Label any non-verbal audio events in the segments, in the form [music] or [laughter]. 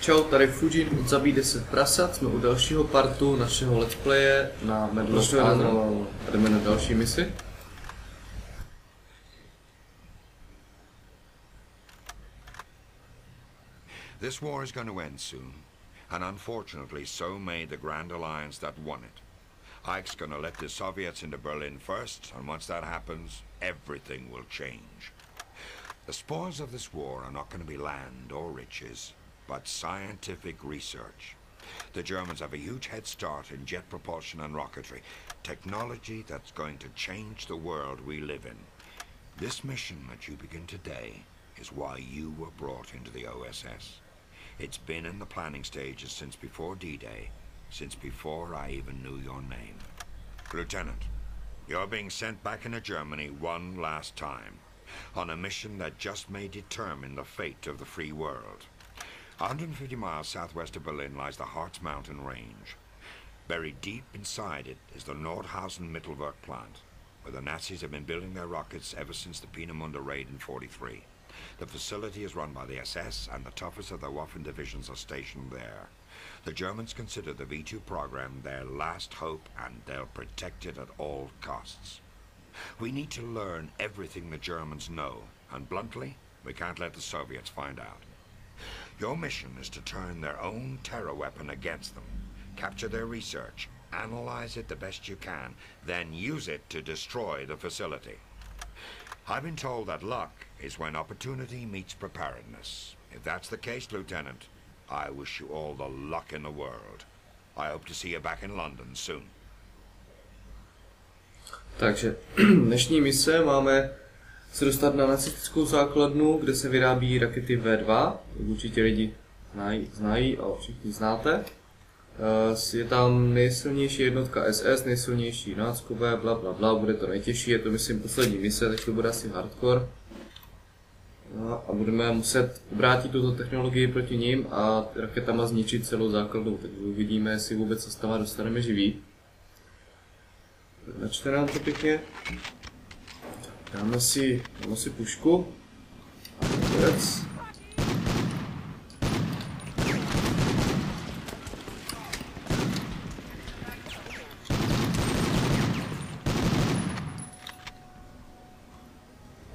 Čau, tady Fujin od Zabí 10 prasat, jsme u dalšího partu našeho let's playe na Honor. A jdeme na další misi. This war is going to end soon, and unfortunately so may the Grand Alliance that won it. Ike's going to let the Soviets into Berlin first, and once that happens, everything will change. The spoils of this war are not going to be land or riches, but scientific research. The Germans have a huge head start in jet propulsion and rocketry, technology that's going to change the world we live in. This mission that you begin today is why you were brought into the OSS. It's been in the planning stages since before D-Day, since before I even knew your name. Lieutenant, you're being sent back into Germany one last time, on a mission that just may determine the fate of the free world. 150 miles southwest of Berlin lies the Harz Mountain Range. Buried deep inside it is the Nordhausen Mittelwerk plant, where the Nazis have been building their rockets ever since the Peenemünde raid in 43. The facility is run by the SS, and the toughest of the Waffen divisions are stationed there. The Germans consider the V2 program their last hope, and they'll protect it at all costs. We need to learn everything the Germans know, and bluntly, we can't let the Soviets find out. Your mission is to turn their own terror weapon against them, capture their research, analyze it the best you can, then use it to destroy the facility. I've been told that luck is when opportunity meets preparedness. If that's the case, Lieutenant, I wish you all the luck in the world. I hope to see you back in London soon. Takže [clears throat] dnešní mise máme se dostat na nacistickou základnu, kde se vyrábí rakety V2, určitě lidi znají, znají a všichni znáte. Eh, Je tam nejsilnější jednotka SS, nejsilnější náckové, bla bla bla, bude to nejtěžší, je to myslím poslední mise, tak to bude asi hardcore. No, a budeme muset obrátit tuto technologii proti ním a raketama zničit celou základnu, takže uvidíme, jestli vůbec se toho dostaneme živý. Načte nám to pěkně. Dáme si, dáme si pušku. Věc.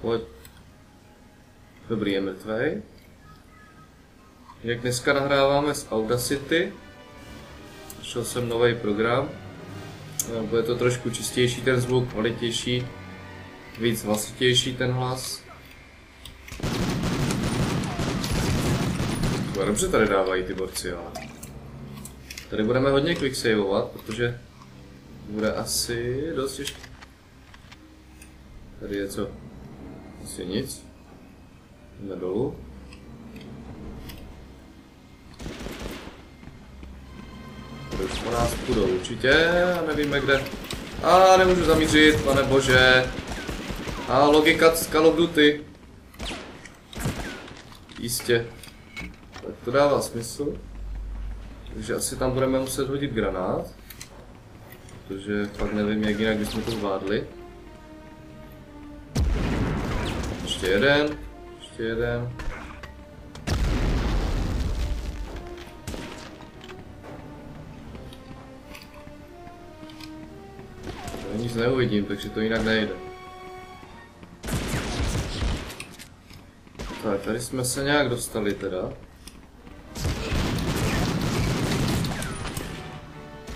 Pojď. Dobrý, je mrtvej. Jak dneska nahráváme z Audacity, šel jsem nový program, bude to trošku čistější ten zvuk, kvalitější, víc hlasitější ten hlas. Bude dobře tady dávají ty borci, ale. Tady budeme hodně quicksaveovat, protože bude asi dost těžké. Tady je co? Asi nic. Jdeme dolů. Tady už po nás půjdou určitě, a nevíme kde. A nemůžu zamířit, pane bože. A logika z Call of Duty. Jistě. Tak to dává smysl. Takže asi tam budeme muset hodit granát. Protože fakt nevím, jak jinak bychom to zvládli. Ještě jeden. Ještě jeden. Nic neuvidím, takže to jinak nejde. Tak, tady jsme se nějak dostali teda.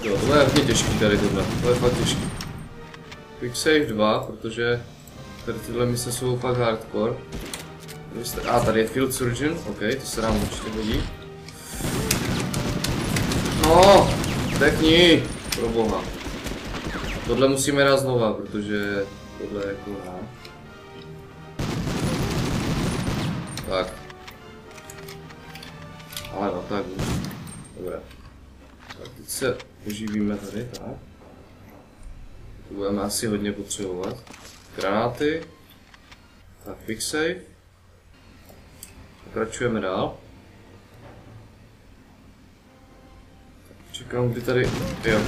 Jo, to je hodně těžký tady tohle, to je fakt těžký. Quick save 2, protože tady tyhle mise jsou fakt hardcore. A tady je Field Surgeon, ok, to se nám určitě hodí. No, dekni, pro boha. Tohle musíme dát znova, protože tohle je jako Tak. Ale no tak. Dobré. Tak teď se oživíme tady, tak. To budeme asi hodně potřebovat. Granáty. Tak, quick save. Pokračujeme dál. Čekám, kdy tady... Jo.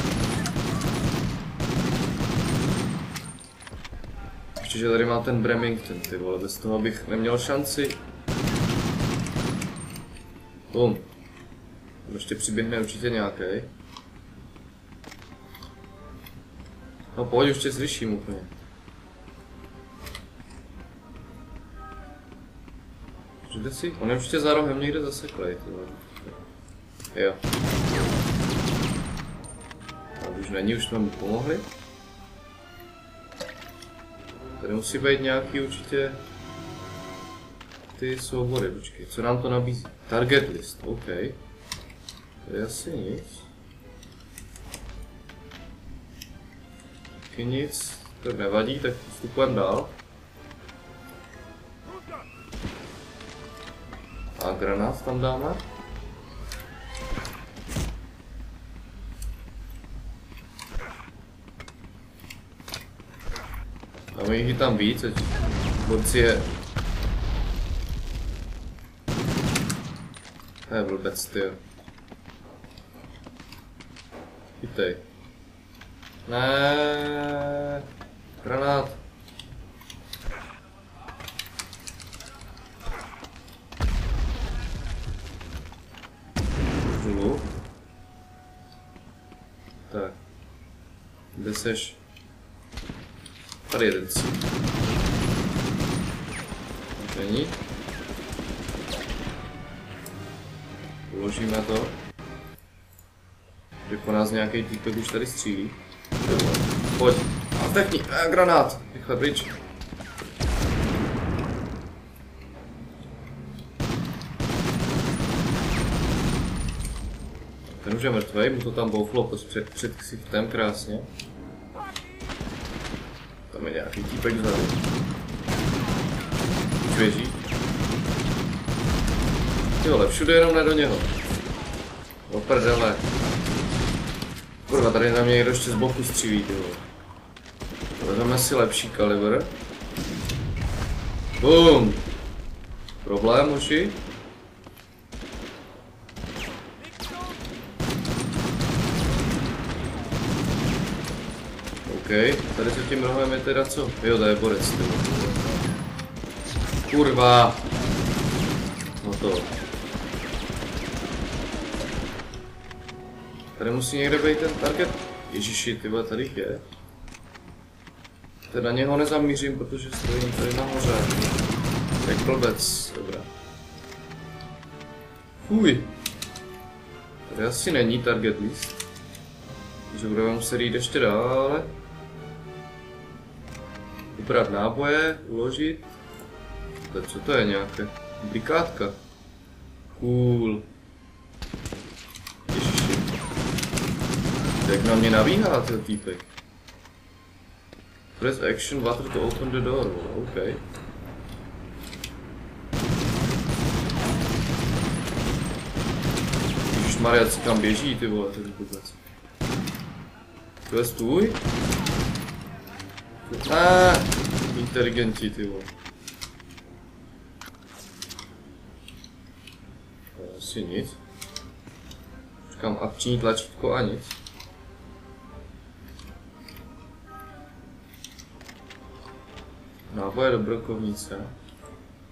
Ještě, že tady má ten Bremington, ty vole, bez toho bych neměl šanci. Bum. Ještě přiběhne určitě nějaký. No pojď, už tě slyším úplně. Kde si? On je určitě za rohem někde zaseklej. Jo. A už není, už jsme mu pomohli. Tady musí být nějaký určitě ty soubory, počkej, co nám to nabízí? Target list, OK. To je asi nic. Taky nic, to nevadí, tak vstupujeme dál. A granát tam dáme. My jich tam víc, ať borci je... To je blbec, ty. Chytej. Ne. Granát. Dolů. Tak. Kde seš? Tady jeden cíl. Není. Uložíme to. Že po nás nějaký týpek už tady střílí. Pojď. A vtekni. A granát. Rychle pryč. Ten už je mrtvej, mu to tam bouflo před, před ksichtem krásně. Tam je nějaký týpek vzadu. Už běží. Ty vole, všude jenom ne do něho. Do prdele. Kurva, tady na mě někdo ještě z boku střílí, ty vole. Vezmeme si lepší kalibr. Bum! Problém, uši? OK, tady za tím rohem je teda co? Jo, to je borec, ty. Kurva! No to. Tady musí někde být ten target. Ježiši, ty vole, tady je. Teda něho nezamířím, protože stojím tady nahoře. Jak blbec, dobrá. Fuj. Tady asi není target list. Takže budeme muset jít ještě dále. Ubrat náboje, uložit. To, co to je nějaké? Brikátka. Cool. Jak na mě navíhá ten týpek. Press action water to open the door, OK. Ježišmarja, co kam běží, ty vole, ten vůbec. To je stůj? Ah, inteligenti, ty vole. Asi nic. Říkám akční tlačítko a nic. Náboje do brokovnice.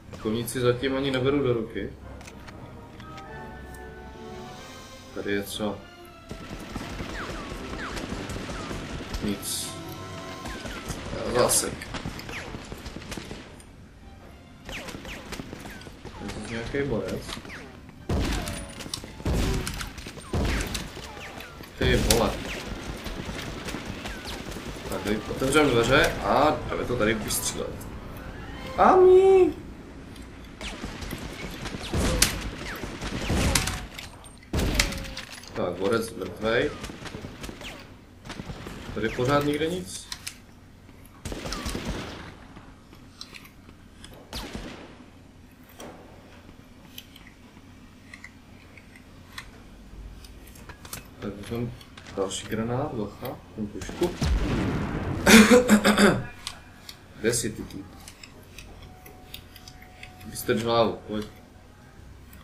Brokovnici zatím ani neberu do ruky. Tady je co? Nic. Zásek. Je to nějaký borec. Ty vole. Tady otevřeme dveře a jdeme to tady vystřílet. Ami! Tak, borec mrtvej. Tady pořád nikde nic. Tak vezmeme další granát, bacha, pušku. [coughs] Kde jsi ty ty? Vystrč hlavu, pojď.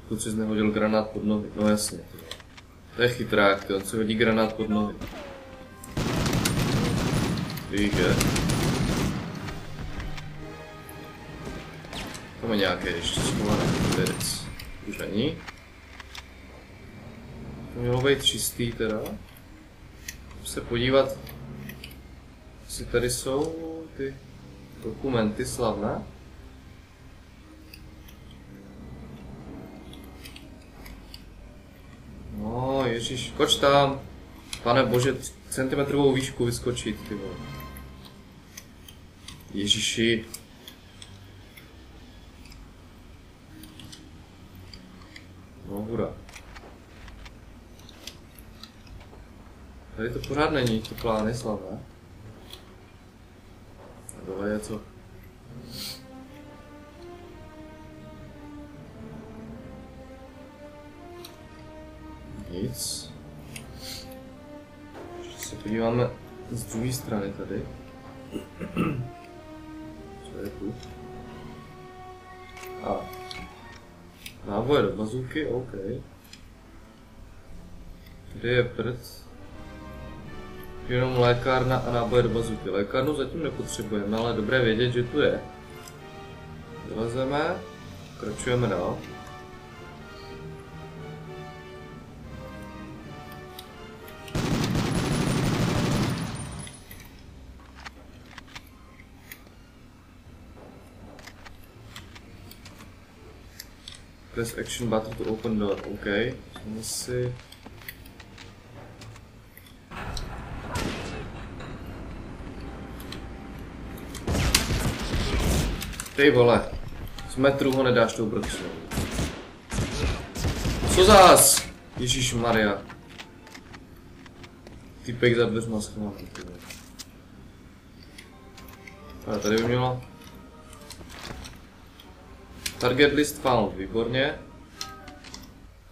Pokud jsi nehodil granát pod nohy, no jasně. To je chytrák, ty, on si hodí granát pod nohy. Víge. Tam je nějaké ještě schované věc. Už není. To mělo být čistý teda. Musím se podívat, jestli tady jsou ty dokumenty slavné. No, ježíš, koč tam. Pane bože, centimetrovou výšku vyskočit, ty vole. Ježíši. No, hurá. Tady to pořád není, to plány slavné. Co? Nic. Ještě se podíváme z druhé strany tady. [clears throat] Co je tu? A. Náboje do bazooky, OK. Kde je prd? Jenom lékárna a náboje do bazooky. Lékárnu zatím nepotřebujeme, ale dobré vědět, že tu je. Vylezeme, kračujeme dál. Press action button to open door. OK. Vezmeme si... Ty vole. Z metru ho nedáš tou broxou. Co zás? Ježíš Maria. Týpek za dveřma schovaný. Ale tady by mělo... Target list found, výborně.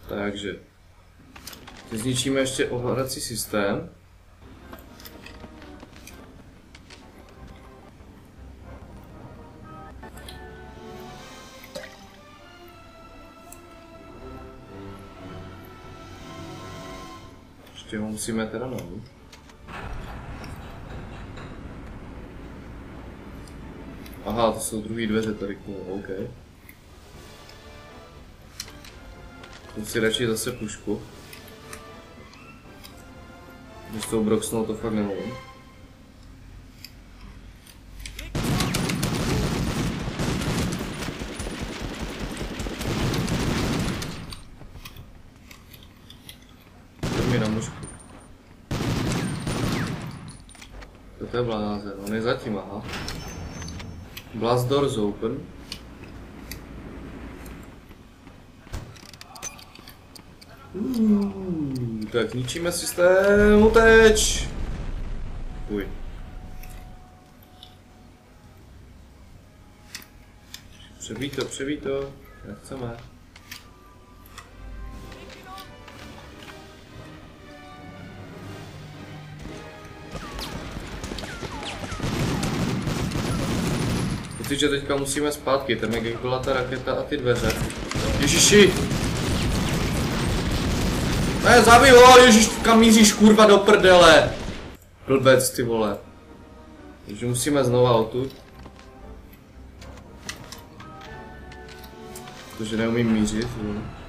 Takže. Zničíme ještě ovládací systém. Ještě ho musíme teda najít. Aha, to jsou druhý dveře tady k tomu, OK. Jdu si radši zase pušku. Když s tou broxnou to fakt nemůžu. Pojď mi na mužku. To je blázen, on je zatím, aha. Doors open. Mm, tak ničíme systém, uteč! Uj. Přebí to, přebí to, jak Pocit, že teďka musíme zpátky, tam jak byla ta raketa a ty dveře. Ježiši! Ne, zabij ho, ježiš, kam míříš, kurva, do prdele. Blbec, ty vole. Takže musíme znova odtud. Protože neumím mířit, jo.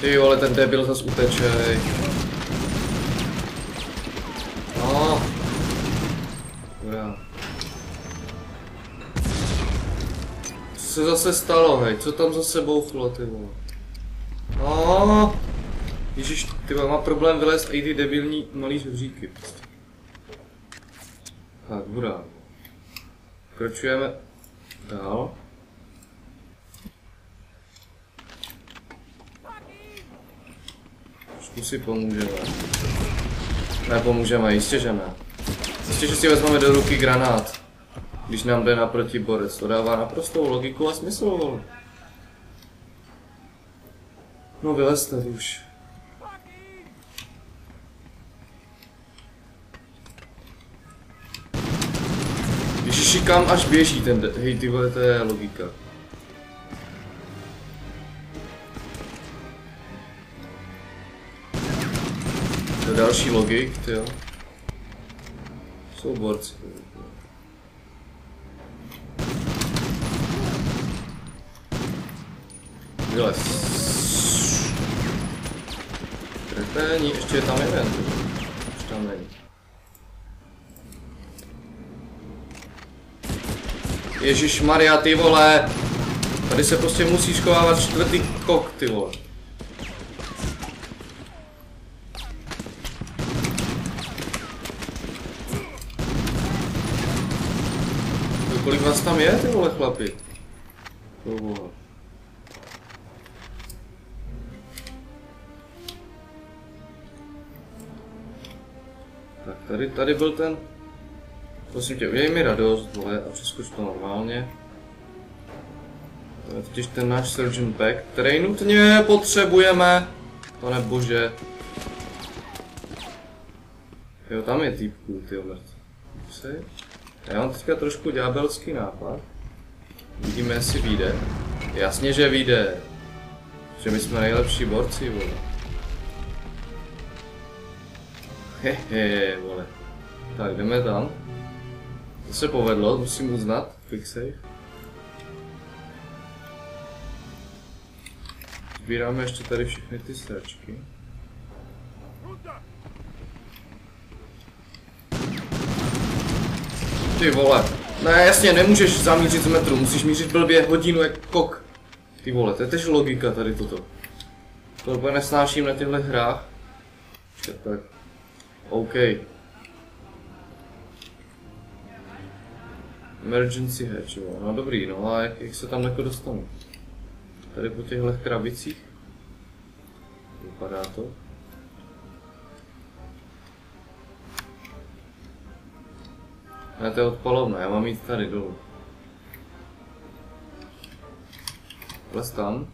Ty vole, ten debil zas utečej. No. Co se zase stalo, hej? Co tam zase bouchlo, ty vole? No. Ježíš, ty má problém vylézt i ty debilní malý žebříky. Tak, hurá. Kročujeme dál. Trošku si pomůžeme. Nepomůžeme, jistě že ne. Jistě, že si vezmeme do ruky granát. Když nám jde naproti borec. To dává naprostou logiku a smysl. No vylezte vy už. Ježiši, kam až běží ten, hej ty vole, to je logika. další logik, ty jo. Souborci. Vylez. Ještě je tam jeden. Už tam není. Ježíš Maria, ty vole! Tady se prostě musí schovávat čtvrtý kok, ty vole. Vás tam je, ty vole chlapi? Tak tady, tady byl ten... Prosím tě, udělej mi radost, vole, a přeskoč to normálně. To je totiž ten náš Surgeon Pack, který nutně potřebujeme. Pane bože. Jo, tam je týpků, ty mrtv. Já mám teďka trošku ďábelský nápad. Vidíme, jestli vyjde. Jasně, že vyjde. Že my jsme nejlepší borci, vole. Hehe, vole. Tak, jdeme tam. To se povedlo, musím uznat. Quick save. Sbíráme ještě tady všechny ty sračky. Ty vole. Ne, jasně, nemůžeš zamířit z metru, musíš mířit blbě hodinu jak kok. Ty vole, to je tež logika tady toto. To úplně nesnáším na těchto hrách. Tak. OK. Emergency hatch, jo. No dobrý, no a jak, jak se tam jako dostanu? Tady po těchto krabicích? Vypadá to. Ne, to je odpalovna, já mám jít tady dolů. Vles tam.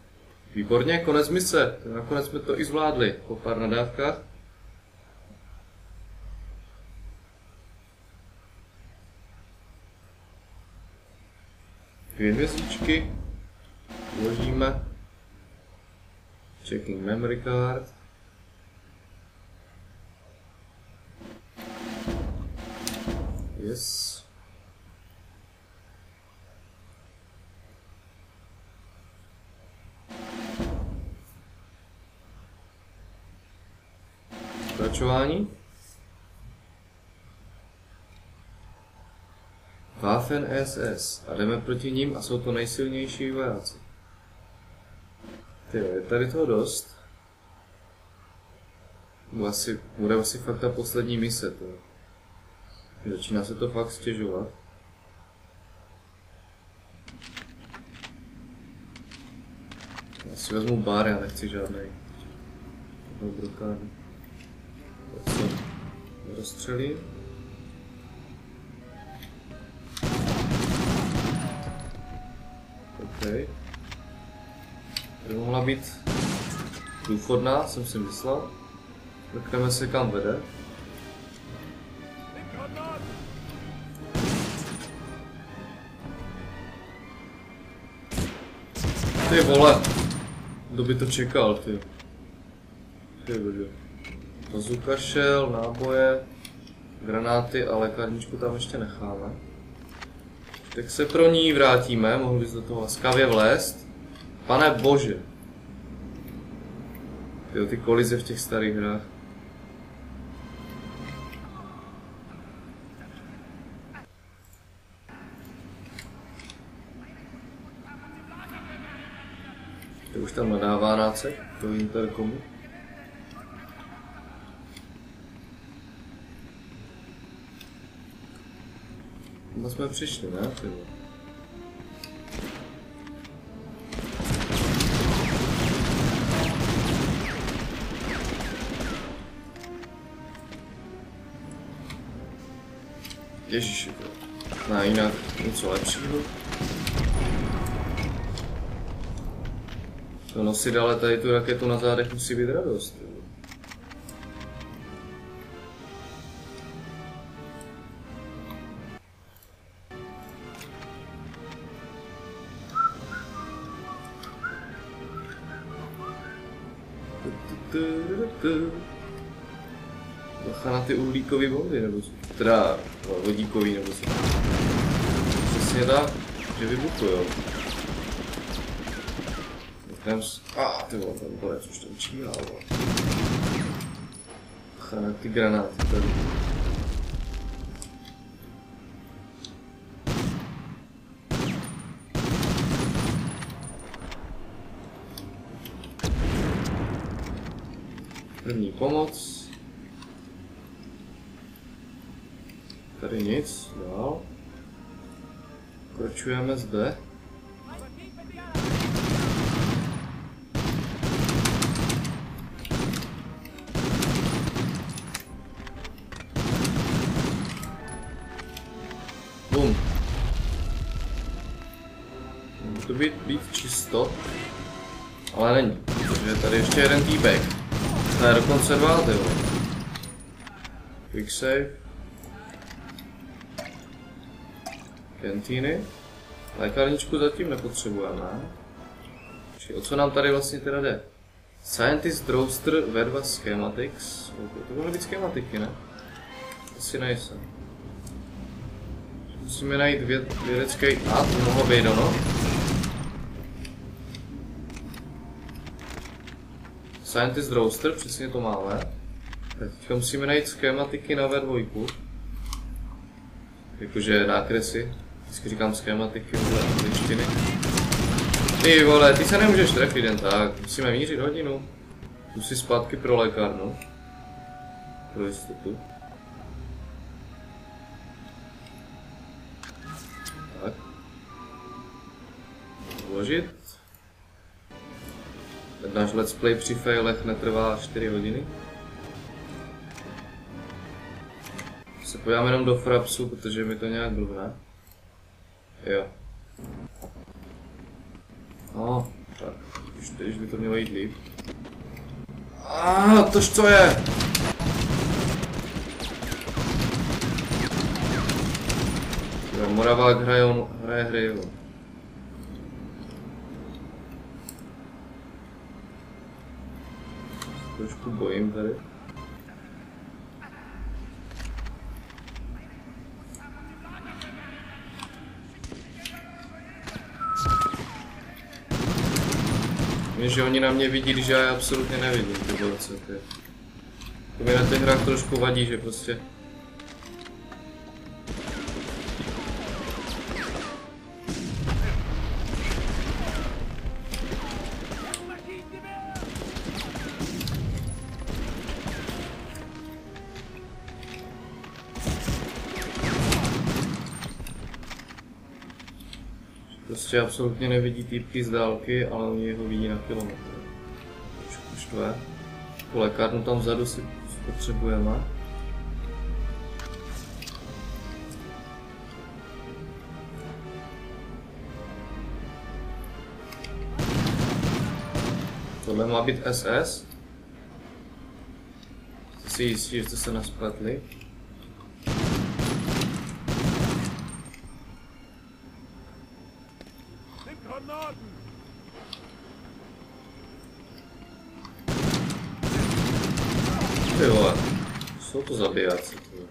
Výborně, konec mise. Nakonec jsme to i zvládli po pár nadávkách. Dvě hvězdičky. Uložíme. Checking memory card. Yes. Pokračování. Waffen SS. A jdeme proti ním a jsou to nejsilnější vojáci. Ty je tady toho dost. Asi, bude asi fakt ta poslední mise, to. Začíná se to fakt stěžovat. Já si vezmu bar, já nechci žádný. Brokády. Tak se rozstřelím. OK. Tady mohla být důchodná, jsem si myslel. Mrkneme se kam vede. Ty vole. Kdo by to čekal, ty? Ty vole. Bazuka šel, náboje, granáty a lékárničku tam ještě necháme. Tak se pro ní vrátíme, mohl bys do toho laskavě vlézt. Pane bože. Jo, ty kolize v těch starých hrách. To už tam nadává nácek do interkomu. No jsme přišli, ne? Ty vole. Ježiši, to. Na jinak něco lepšího. To nosit ale tady tu raketu na zádech musí být radost. jo. Bacha na ty uhlíkový bomby, nebo? Teda no, vodíkový, nebo co? Přesně tak, že vybuchujou. S... A, ah, ty vole, ten bolec už tam číhá, vole. Chana, ty granáty tady. První pomoc. Tady nic, dál. Kročujeme zde. Dokonce dva, ty vole. Quick save. Kentýny. Lékárničku zatím nepotřebujeme. Či o co nám tady vlastně teda jde? Scientist Roaster V2 Schematics. To mohly být schematiky, ne? Asi nejsem. Musíme najít věd, vědecký... A, to mohlo být ono. Scientist Roaster, přesně to máme. Teď musíme najít schematiky na V2. Jakože nákresy. Vždycky říkám schematiky, vole, angličtiny. Ty vole, ty se nemůžeš trefit jen tak. Musíme mířit hodinu. Tu si zpátky pro lékárnu. Pro jistotu. Tak. Vložit. Náš let's play při failech netrvá 4 hodiny. Se podíváme jenom do frapsu, protože mi to nějak blbne. Jo. No, tak, už teď by to mělo jít líp. A tož co je? Moravák hraje, on, hraje hry, jo. Trošku bojím tady. že oni na mě vidí, když já je absolutně nevidím, ty vole, co ty. To mi na těch hrách trošku vadí, že prostě... Prostě absolutně nevidí týpky z dálky, ale oni ho vidí na kilometr. Trošku štve. Tu lékárnu tam vzadu si potřebujeme. Tohle má být SS. Jste si jistí, že jste se nespletli? Ty vole, jsou to zabijáci. ty vole.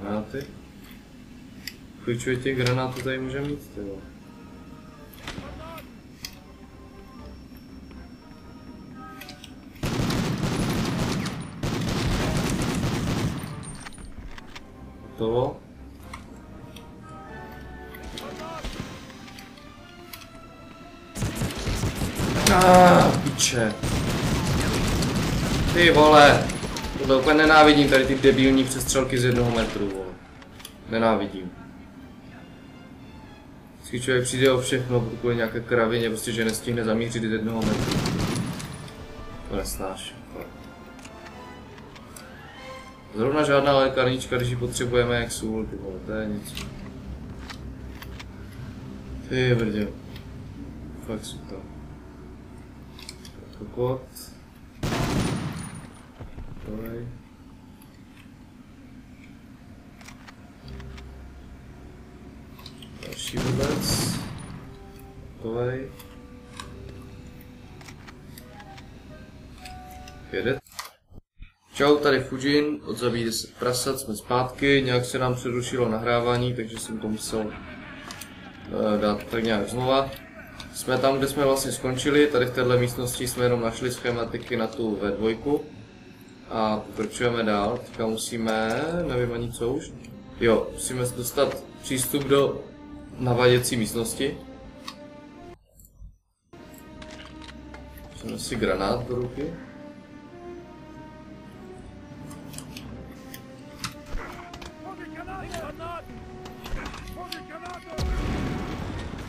Granáty. Klíčuje těch granátů tady může mít, ty vole. Hotovo. Ah, piče. Ty vole. To úplně nenávidím tady ty debilní přestřelky z jednoho metru, vole. Nenávidím. Vždycky člověk přijde o všechno, kvůli nějaké kravině, prostě že nestihne zamířit z jednoho metru. To nesnáším. Zrovna žádná lékárnička, když ji potřebujeme jak sůl, ty vole, to je nic. Ty brdě. Fakt super. Kokot. Tohle. Další vůbec. Tohle. Jede. Čau, tady Fujin, od zabíjí 10 prasat, jsme zpátky, nějak se nám přerušilo nahrávání, takže jsem to musel uh, dát tak nějak znova. Jsme tam, kde jsme vlastně skončili, tady v této místnosti jsme jenom našli schematiky na tu V2 a pokračujeme dál. Teďka musíme, nevím ani co už, jo, musíme dostat přístup do navaděcí místnosti. Musíme si granát do ruky.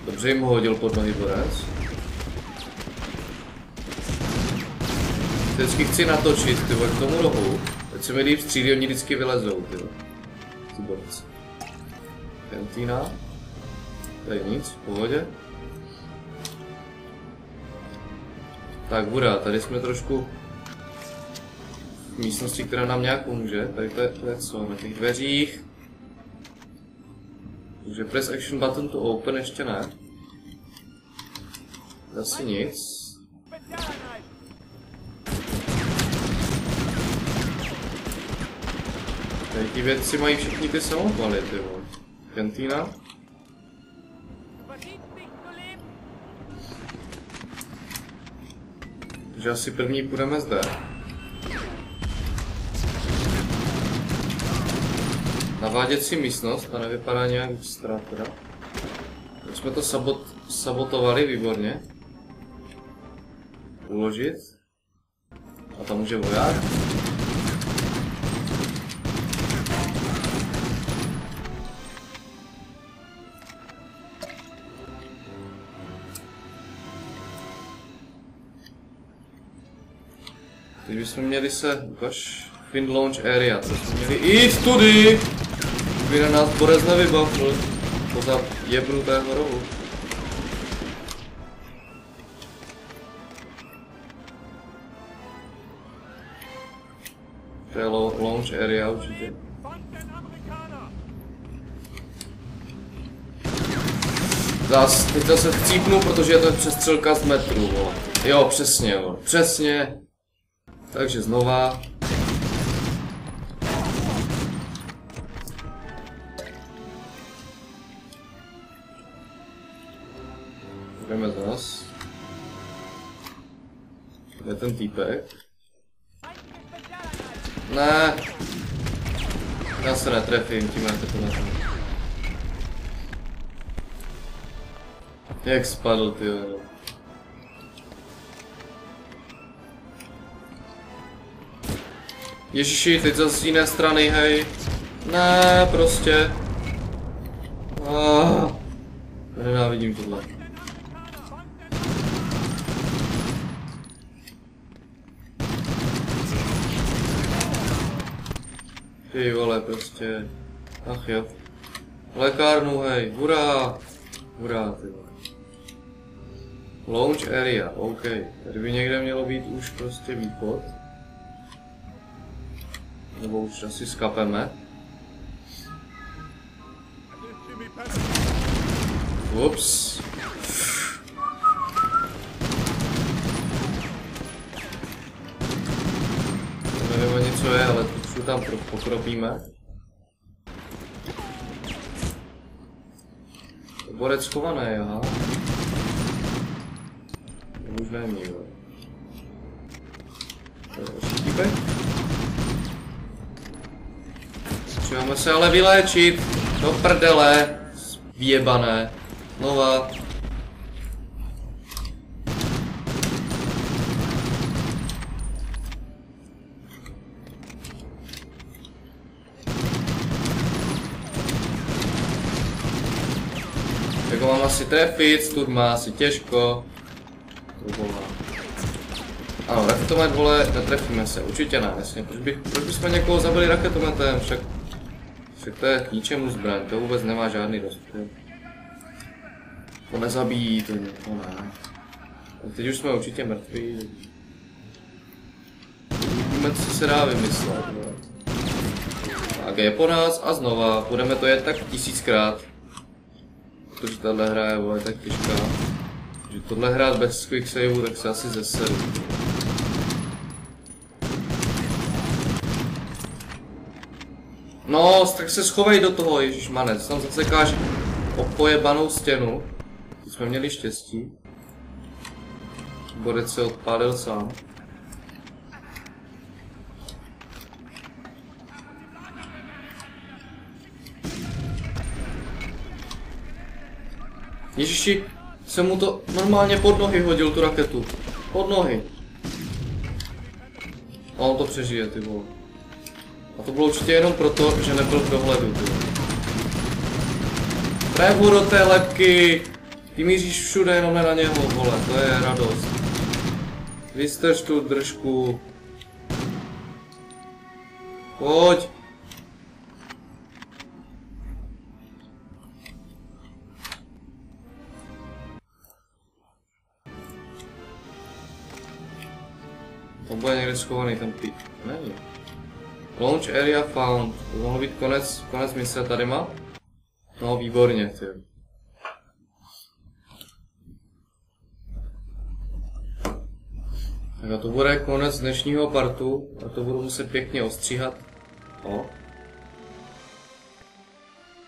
Dobře jim ho hodil pod nohy borec. Vždycky chci natočit, ty k tomu rohu. Teď se mi líp střílí, oni vždycky vylezou, ty. Ty borci. Kantína. Tady nic, v pohodě. Tak, Bura, tady jsme trošku v místnosti, která nám nějak pomůže. Tady to je, to je co, na těch dveřích. Takže press action button to open ještě ne. Asi nic. Tady ti věci mají všichni ty samopaly, ty vole. Kantýna. Takže asi první půjdeme zde. Naváděcí místnost, ta nevypadá nějak extra teda. Tak jsme to sabot, sabotovali, výborně. Uložit. A tam může voják. Teď bychom měli se, ukaž, Fin Launch Area, to jsme měli jít tudy! By na nás Borez nevybavil. Poza jebnuté horovu. To je launch area určitě. Zas, teď zase chcípnu, protože je to přestřelka z metru, vole. Jo, přesně, vole. Přesně. Takže znova. Jdeme zas. Kde je ten týpek? Ne. Já se netrefím tím, jak to netrefím. Jak spadl, ty jo. Ježiši, teď zase z jiné strany, hej. Ne, prostě. Ah, nenávidím tohle. Ty vole, prostě. Ach jo. Lékárnu, hej, hurá. Hurá, ty vole. Launch area, OK. Tady by někde mělo být už prostě východ. Nebo už asi skapeme. Ups. Nevím ani co je, ale tu tam pokropíme. Borec schovaný, aha. To už není, jo. To je další týpek. Potřebujeme se ale vyléčit. Do prdele. Vyjebané. Nova. Jak ho mám asi trefit, stud má asi těžko. Trubola. Ano, raketomet, vole, netrefíme se, určitě ne, jasně. Proč, bych, proč bychom někoho zabili raketometem, však, však to je k ničemu zbraň, to vůbec nemá žádný rozptyl. To nezabíjí, to, to ne. A teď už jsme určitě mrtví. Uvidíme, co se dá vymyslet, vole. Tak je po nás a znova, budeme to jet tak tisíckrát. Protože tahle hra je tak těžká. Že tohle hrát bez quick saveu, tak se asi zeseru. No, tak se schovej do toho, Ježíš manec. Tam zasekáš o pojebanou stěnu. Teď jsme měli štěstí. Borec se odpálil sám. Ježiši, jsem mu to normálně pod nohy hodil, tu raketu. Pod nohy. A on to přežije, ty vole. A to bylo určitě jenom proto, že nebyl v dohledu, ty Prehu do té lepky! Ty míříš všude, jenom na něho, vole, to je radost. Vystrž tu držku. Pojď. To bude někde schovaný ten pít. Není. Launch area found. To mohl být konec, konec mise tady má? No, výborně, ty. Tak a to bude konec dnešního partu. A to budu muset pěkně ostříhat. O.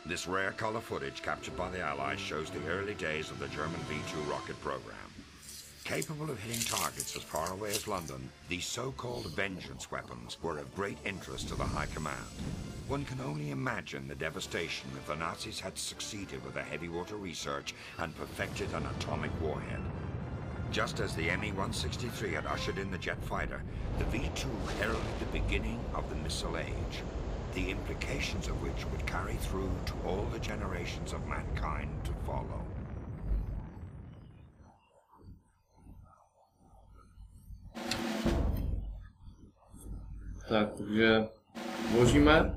This rare color footage captured by the Allies shows the early days of the German V-2 rocket program. Capable of hitting targets as far away as London, these so-called vengeance weapons were of great interest to the High Command. One can only imagine the devastation if the Nazis had succeeded with their heavy water research and perfected an atomic warhead. Just as the Me-163 had ushered in the jet fighter, the V-2 heralded the beginning of the missile age, the implications of which would carry through to all the generations of mankind to follow. Tak, takže vložíme.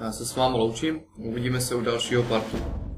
Já se s vámi loučím, uvidíme se u dalšího partu.